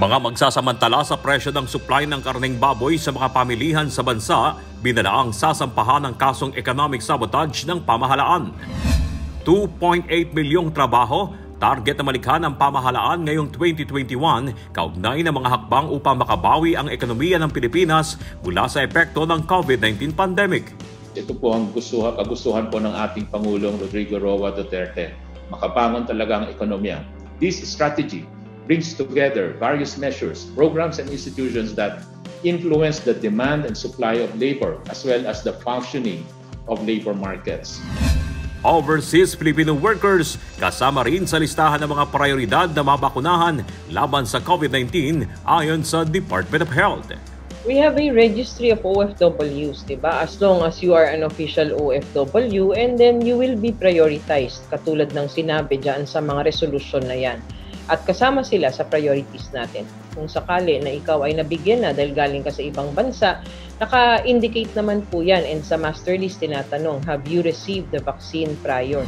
Mga magsasamantala sa presyo ng supply ng karneng baboy sa mga pamilihan sa bansa, binalaang sasampahan ng kasong economic sabotage ng pamahalaan. 2.8 milyong trabaho, target na malikha ng pamahalaan ngayong 2021, kaugnay ng mga hakbang upang makabawi ang ekonomiya ng Pilipinas mula sa epekto ng COVID-19 pandemic. Ito po ang gusto, kagustuhan po ng ating Pangulong Rodrigo Roa Duterte. Makabangon talaga ang ekonomiya. This strategy brings together various measures, programs, and institutions that influence the demand and supply of labor as well as the functioning of labor markets. Overseas Filipino workers kasama rin sa listahan ng mga prioridad na mabakunahan laban sa COVID-19 ayon sa Department of Health. We have a registry of OFWs, di ba? As long as you are an official OFW and then you will be prioritized katulad ng sinabi dyan sa mga resolution na yan at kasama sila sa priorities natin. Kung sakali na ikaw ay nabigyan na dahil galing ka sa ibang bansa, naka-indicate naman po yan and sa master list tinatanong, have you received the vaccine prior?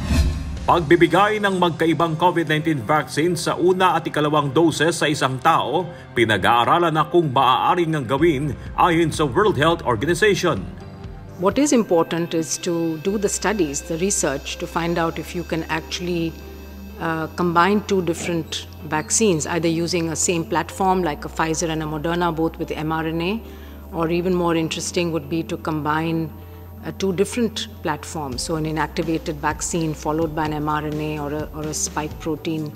Pagbibigay ng magkaibang COVID-19 vaccine sa una at ikalawang doses sa isang tao, pinag-aaralan na kung maaaring ng gawin ayon sa World Health Organization. What is important is to do the studies, the research, to find out if you can actually uh, combine two different vaccines, either using a same platform like a Pfizer and a Moderna, both with mRNA, or even more interesting would be to combine uh, two different platforms, so an inactivated vaccine followed by an mRNA or a, or a spike protein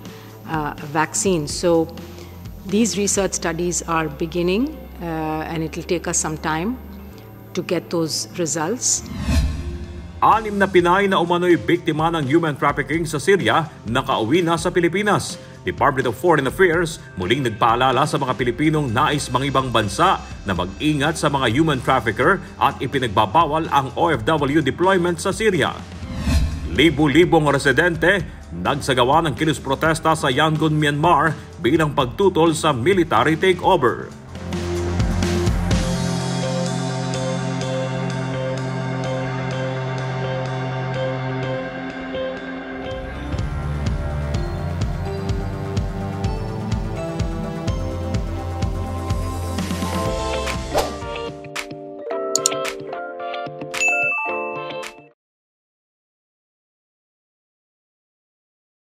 uh, vaccine. So these research studies are beginning, uh, and it will take us some time to get those results. Anim na Pinay na umano'y biktima ng human trafficking sa Syria nakauwi na sa Pilipinas. Department of Foreign Affairs muling nagpaalala sa mga Pilipinong nais mangibang bansa na mag-ingat sa mga human trafficker at ipinagbabawal ang OFW deployment sa Syria. Libo-libong residente nagsagawa ng kilos protesta sa Yangon, Myanmar bilang pagtutol sa military takeover.